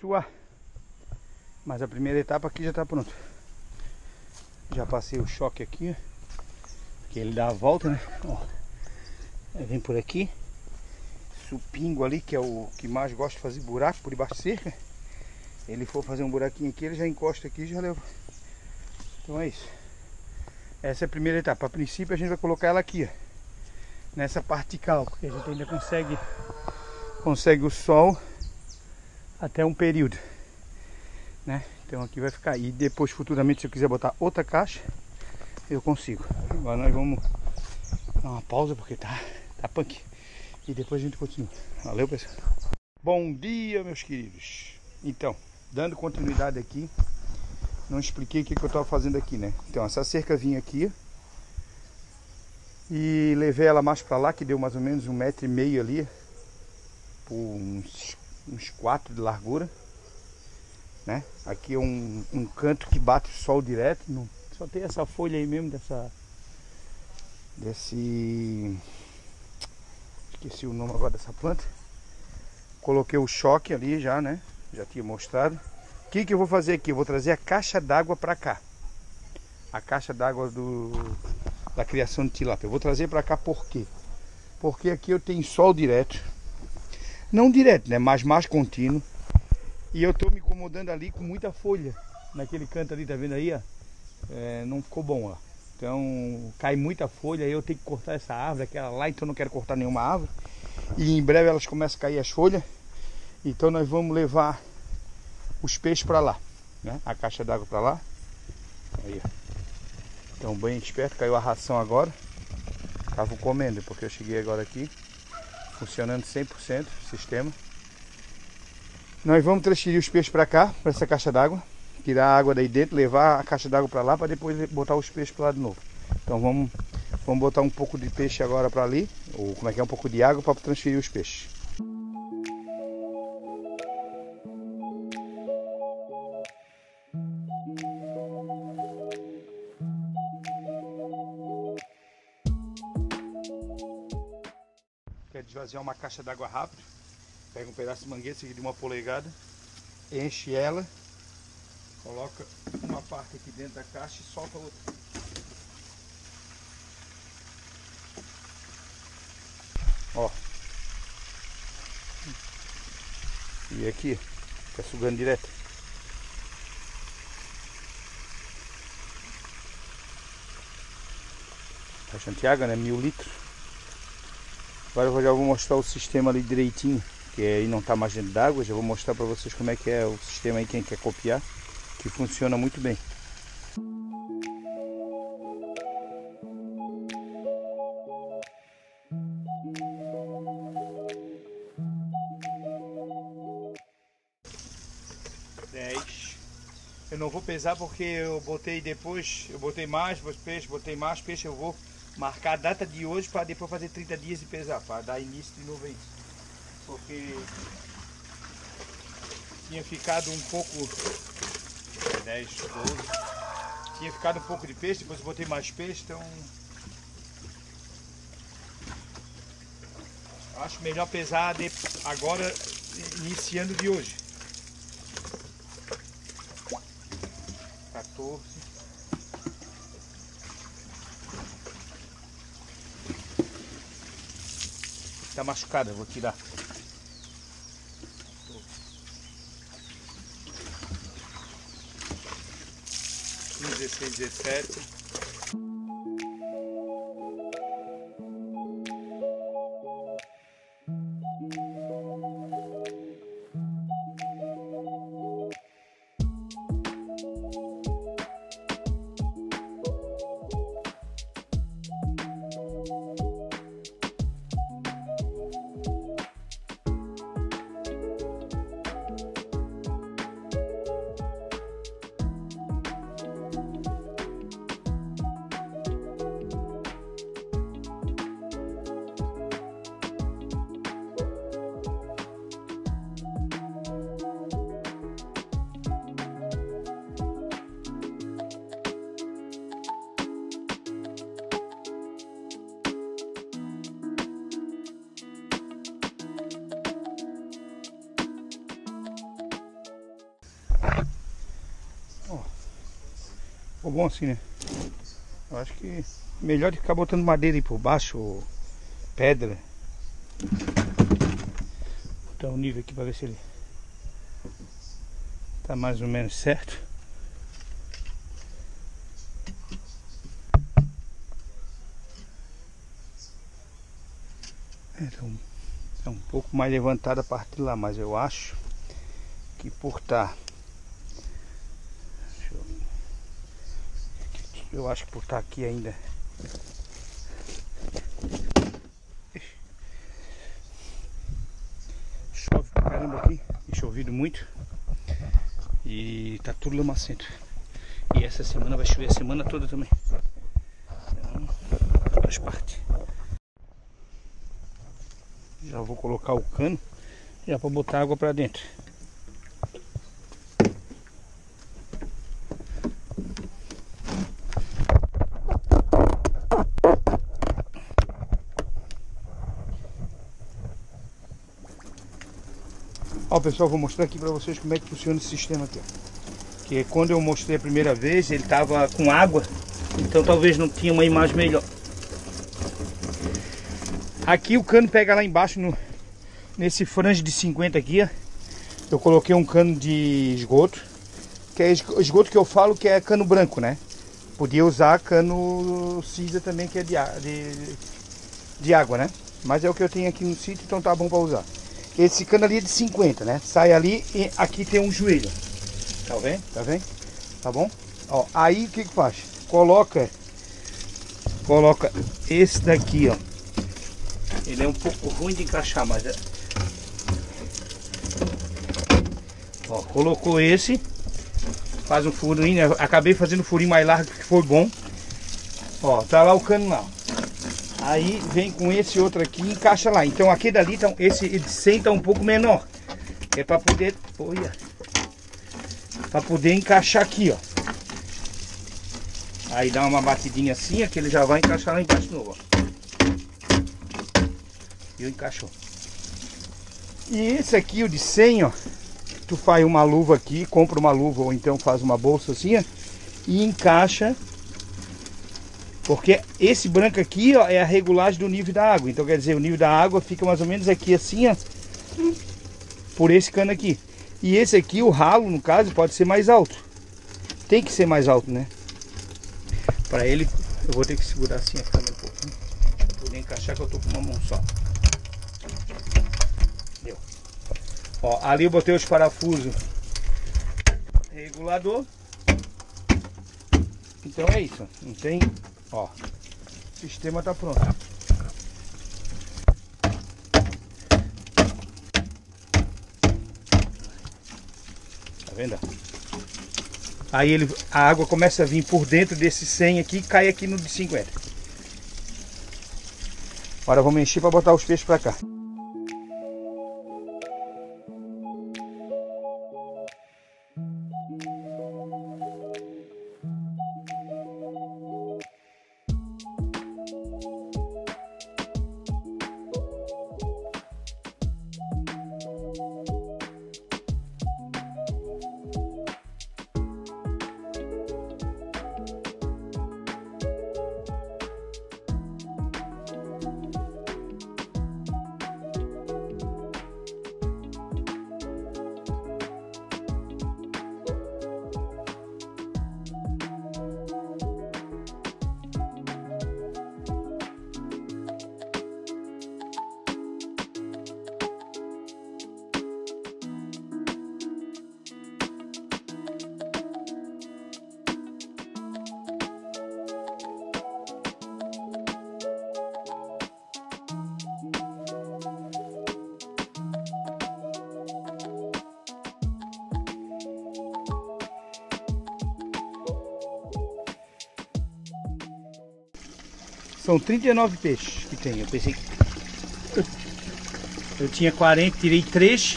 suar. Mas a primeira etapa aqui já está pronta. Já passei o choque aqui, que ele dá a volta, né? Ó, vem por aqui. Supingo ali, que é o que mais gosta de fazer buraco por debaixo da cerca. Ele for fazer um buraquinho aqui, ele já encosta aqui e já leva. Então é isso. Essa é a primeira etapa. A princípio a gente vai colocar ela aqui, ó. Nessa parte de cal, porque a gente ainda consegue consegue o sol até um período, né? Então aqui vai ficar. E depois, futuramente, se eu quiser botar outra caixa, eu consigo. Agora nós vamos dar uma pausa porque tá, tá punk. E depois a gente continua. Valeu, pessoal. Bom dia, meus queridos. Então, dando continuidade aqui, não expliquei o que, que eu estava fazendo aqui, né? Então, essa cerca vinha aqui e levei ela mais para lá, que deu mais ou menos um metro e meio ali, por uns, uns quatro de largura. Né? Aqui é um, um canto que bate o sol direto. Não, só tem essa folha aí mesmo dessa. Desse. Esqueci o nome agora dessa planta. Coloquei o choque ali já, né? Já tinha mostrado. O que, que eu vou fazer aqui? Eu vou trazer a caixa d'água para cá. A caixa d'água do da criação de tilápia. Eu vou trazer para cá por quê? Porque aqui eu tenho sol direto não direto, né? Mas mais contínuo. E eu tô me incomodando ali com muita folha. Naquele canto ali, tá vendo aí, ó? É, não ficou bom, ó. Então cai muita folha, aí eu tenho que cortar essa árvore, aquela lá, então não quero cortar nenhuma árvore. E em breve elas começam a cair as folhas. Então nós vamos levar os peixes para lá, né? A caixa d'água para lá. Aí, ó. Então bem esperto, caiu a ração agora. Estavam comendo, porque eu cheguei agora aqui funcionando 100% o sistema. Nós vamos transferir os peixes para cá, para essa caixa d'água, tirar a água daí dentro, levar a caixa d'água para lá para depois botar os peixes para lá de novo. Então vamos, vamos botar um pouco de peixe agora para ali, ou como é que é, um pouco de água para transferir os peixes. Esvaziar uma caixa d'água rápido. Pega um pedaço de mangueira, de uma polegada, enche ela, coloca uma parte aqui dentro da caixa e solta a outra. Ó. E aqui, fica sugando direto. Tá Santiago, né? Mil litros. Agora eu já vou mostrar o sistema ali direitinho, que aí não está mais dentro d'água, já vou mostrar para vocês como é que é o sistema aí, quem quer copiar, que funciona muito bem. Eu não vou pesar porque eu botei depois, eu botei mais peixe, botei mais peixe, eu vou marcar a data de hoje para depois fazer 30 dias e pesar, para dar início de novo aí. Porque tinha ficado um pouco 10, 12. Tinha ficado um pouco de peixe, depois eu botei mais peixe, então acho melhor pesar de, agora iniciando de hoje. 14 Tá machucada, vou tirar. 16, 17. Ficou bom assim, né? Eu acho que melhor de ficar botando madeira aí por baixo, pedra. Vou botar o nível aqui para ver se ele tá mais ou menos certo. É, então, é um pouco mais levantada a parte de lá, mas eu acho que por estar tá Eu acho que por estar aqui ainda. Chove pra caramba aqui, chovido muito. E tá tudo lamacento. E essa semana vai chover a semana toda também. Então, faz parte. Já vou colocar o cano já para botar água para dentro. Ó pessoal, vou mostrar aqui para vocês como é que funciona esse sistema aqui. Ó. Que quando eu mostrei a primeira vez, ele tava com água, então talvez não tinha uma imagem melhor. Aqui o cano pega lá embaixo no, nesse frange de 50 aqui, ó. Eu coloquei um cano de esgoto, que é esgoto que eu falo que é cano branco, né? Podia usar cano cinza também, que é de, de, de água, né? Mas é o que eu tenho aqui no sítio, então tá bom para usar. Esse cano ali é de 50, né? Sai ali e aqui tem um joelho. Tá vendo? Tá vendo? Tá bom? Ó, aí o que que faz? Coloca coloca esse daqui, ó. Ele é um pouco ruim de encaixar, mas é... Ó, colocou esse. Faz um furinho, acabei fazendo um furinho mais largo que foi bom. Ó, tá lá o cano lá. Aí vem com esse outro aqui e encaixa lá. Então aqui dali, então, esse de 100 tá um pouco menor. É para poder, olha, para poder encaixar aqui, ó. Aí dá uma batidinha assim, aqui ele já vai encaixar lá embaixo de novo, ó. E encaixou. E esse aqui, o de 100, ó. Tu faz uma luva aqui, compra uma luva ou então faz uma bolsa assim, ó. E encaixa porque esse branco aqui ó, é a regulagem do nível da água. Então quer dizer, o nível da água fica mais ou menos aqui assim, ó. Por esse cano aqui. E esse aqui, o ralo, no caso, pode ser mais alto. Tem que ser mais alto, né? Para ele, eu vou ter que segurar assim a câmera um pouquinho. Pra poder encaixar que eu tô com uma mão só. Deu. Ó, ali eu botei os parafusos regulador. Então é isso. Não tem Ó, o sistema tá pronto. Tá vendo? Aí ele, a água começa a vir por dentro desse 100 aqui e cai aqui no de 50. Agora vamos encher para botar os peixes para cá. São 39 peixes que tem. Eu pensei que. Eu tinha 40, tirei 3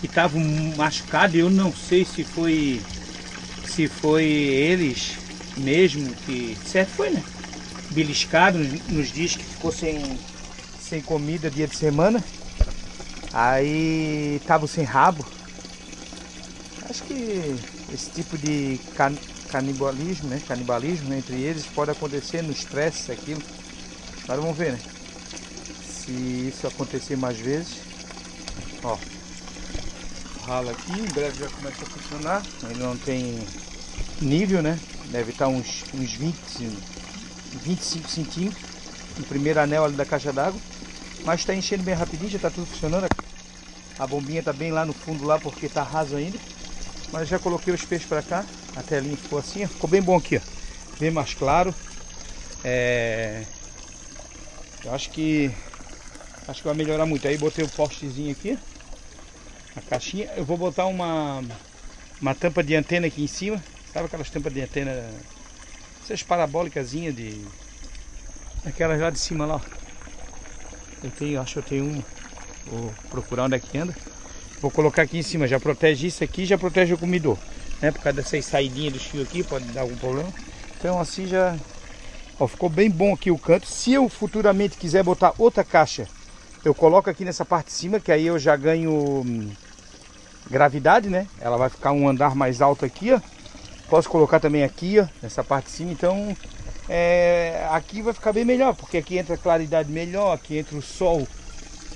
que estavam machucados. Eu não sei se foi. Se foi eles mesmo que. Certo foi, né? Beliscado nos dias que ficou sem, sem comida dia de semana. Aí estavam sem rabo. Acho que esse tipo de can... canibalismo, né? Canibalismo entre eles pode acontecer no estresse, aquilo. Agora vamos ver, né? Se isso acontecer mais vezes. Ó. Rala aqui, em breve já começa a funcionar. Ele não tem nível, né? Deve estar uns, uns 20, 25 centímetros. O primeiro anel ali da caixa d'água. Mas está enchendo bem rapidinho, já está tudo funcionando. A bombinha está bem lá no fundo lá porque está raso ainda. Mas já coloquei os peixes para cá. A telinha ficou assim, ficou bem bom aqui, ó. Bem mais claro. É... Eu acho que acho que vai melhorar muito. Aí botei o postezinho aqui, a caixinha. Eu vou botar uma uma tampa de antena aqui em cima. Sabe aquelas tampas de antena, essas parabólicas de aquelas lá de cima lá. Eu tenho, acho que eu tenho uma. Vou procurar onde é que anda. Vou colocar aqui em cima, já protege isso aqui, já protege o comedor. Né? Por causa dessas saidinhas dos fios aqui, pode dar algum problema. Então assim já... Ó, ficou bem bom aqui o canto. Se eu futuramente quiser botar outra caixa, eu coloco aqui nessa parte de cima, que aí eu já ganho hum, gravidade, né? Ela vai ficar um andar mais alto aqui, ó. Posso colocar também aqui, ó, nessa parte de cima. Então, é, aqui vai ficar bem melhor, porque aqui entra claridade melhor, aqui entra o sol.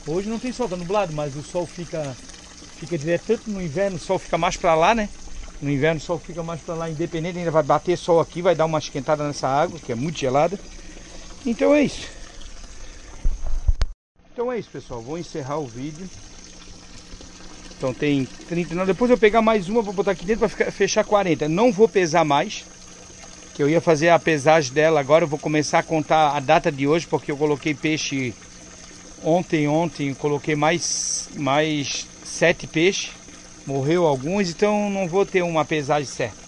Hoje não tem sol, tá nublado, mas o sol fica fica direto tanto no inverno, o sol fica mais para lá, né? No inverno o sol fica mais para lá, independente, ainda vai bater sol aqui, vai dar uma esquentada nessa água, que é muito gelada. Então é isso. Então é isso, pessoal. Vou encerrar o vídeo. Então tem 39. Depois eu pegar mais uma, vou botar aqui dentro para fechar 40. Não vou pesar mais. Que eu ia fazer a pesagem dela agora. Eu vou começar a contar a data de hoje, porque eu coloquei peixe ontem, ontem. Coloquei mais, mais sete peixes, morreu alguns, então não vou ter uma pesagem certa.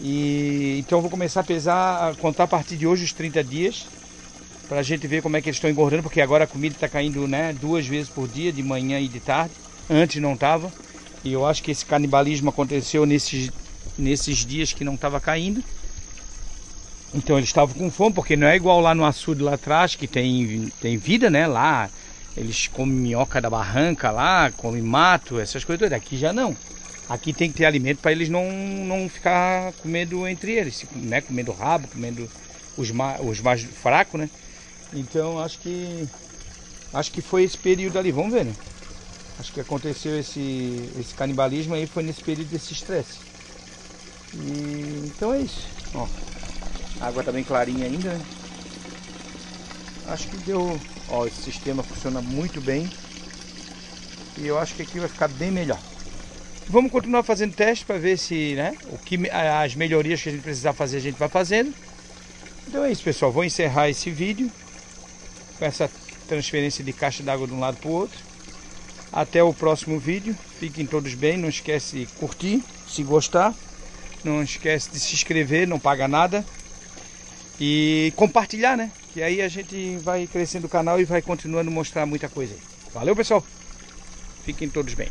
E então vou começar a pesar, a contar a partir de hoje os 30 dias, para a gente ver como é que eles estão engordando, porque agora a comida está caindo né, duas vezes por dia, de manhã e de tarde. Antes não estava. E eu acho que esse canibalismo aconteceu nesses, nesses dias que não estava caindo. Então eles estavam com fome, porque não é igual lá no açude lá atrás, que tem, tem vida, né? Lá eles comem minhoca da barranca lá, comem mato, essas coisas todas. Aqui já não. Aqui tem que ter alimento para eles não, não ficar comendo entre eles, né? Comendo rabo, comendo os, ma os mais fracos, né? Então acho que acho que foi esse período ali, vamos ver, né? Acho que aconteceu esse, esse canibalismo aí foi nesse período desse estresse. Então é isso. Ó, a água tá bem clarinha ainda, né? Acho que deu Ó, esse sistema funciona muito bem. E eu acho que aqui vai ficar bem melhor. Vamos continuar fazendo teste para ver se, né, o que as melhorias que a gente precisar fazer a gente vai fazendo. Então é isso, pessoal. Vou encerrar esse vídeo com essa transferência de caixa d'água de um lado para o outro. Até o próximo vídeo. Fiquem todos bem. Não esquece de curtir, se gostar. Não esquece de se inscrever, não paga nada. E compartilhar, né? Que aí a gente vai crescendo o canal e vai continuando mostrar muita coisa aí. Valeu, pessoal. Fiquem todos bem.